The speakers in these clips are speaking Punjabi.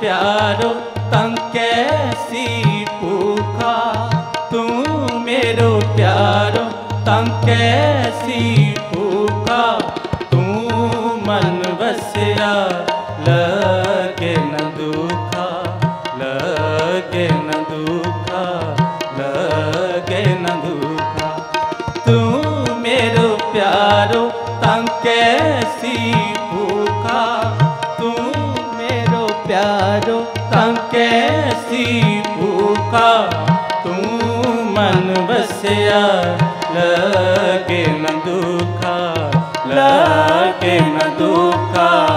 प्यारो तंग कैसी भूखा तू मेरो प्यारो तंग कैसी भूखा तू मन बसया लगे ਤਾਂ ਕੈਸੀ ਭੂਖਾ ਤੂੰ ਮਨ ਵਸਿਆ? ਲਗੇ ਨਾ ਦੁਖਾ ਲਗੇ ਨਾ ਦੁਖਾ।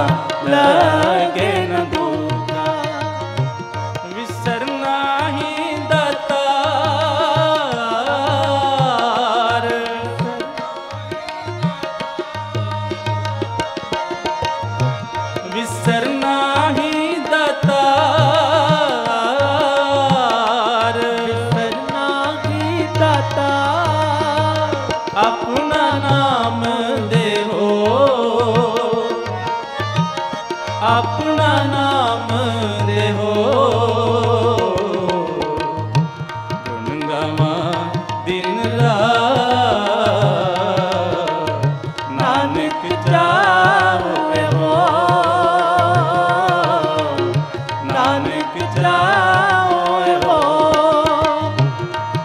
ਆਪਣਾ ਨਾਮ ਦੇਹੋ। ਗੁਣ ਗਾਵਾਂ ਦਿਨ ਰਾਤ, ਨਾਨਕ ਜਾਵੇ ਹੋ ਨਾਨਕ ਜਾਵੇ ਹੋ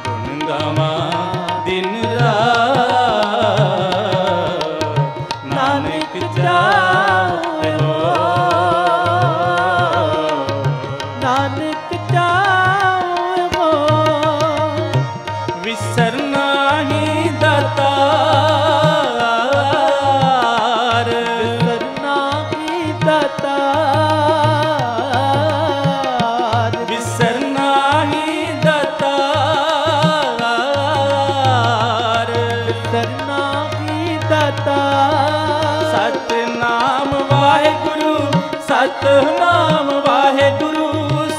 ਗੁਣ ਗਾਵਾਂ ਦਿਨ ਰਾਤ, ਨਾਨਕ ਜਾਵੇ ਸਤਨਾਮ ਵਾਹਿਗੁਰੂ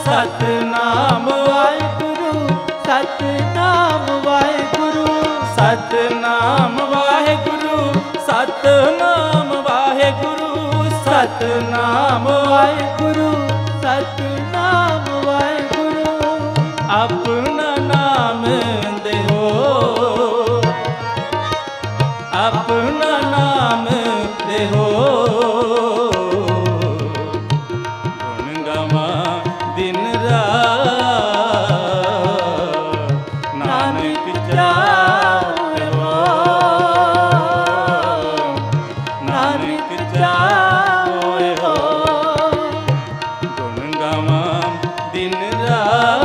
ਸਤਨਾਮ ਵਾਹਿਗੁਰੂ ਸਤਨਾਮ ਵਾਹਿਗੁਰੂ ਸਤਨਾਮ ਵਾਹਿਗੁਰੂ ਸਤਨਾਮ ਵਾਹਿਗੁਰੂ ਸਤਨਾਮ ਵਾਹਿਗੁਰੂ ਸਤਨਾਮ ਵਾਹਿਗੁਰੂ। ਆਪਣਾ Hare